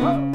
Whoa.